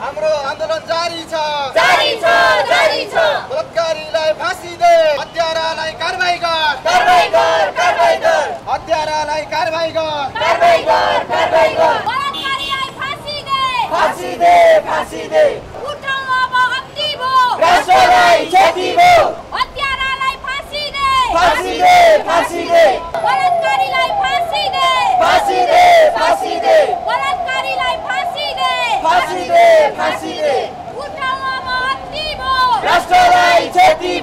हाम्रो आन्दोलन जारी छ। जारी छ जारी छ। बलात्कारीलाई फाँसी दे। हत्यारालाई कारवाही गर। कारवाही गर कारवाही गर। हत्यारालाई कारवाही गर। कारवाही गर कारवाही गर। बलात्कारीलाई फाँसी दे। फाँसी दे फाँसी दे। उठाउ अब अब्दी भो राष्ट्रलाई क्षति भयो। हत्यारालाई फाँसी दे। फाँसी दे फाँसी दे बलात्कारीलाई फाँसी दे फाँसी दे फाँसी दे बलात्कारीलाई फाँसी दे फाँसी दे फाँसी दे उठाउ अब अब्दी भो राष्ट्रलाई क्षति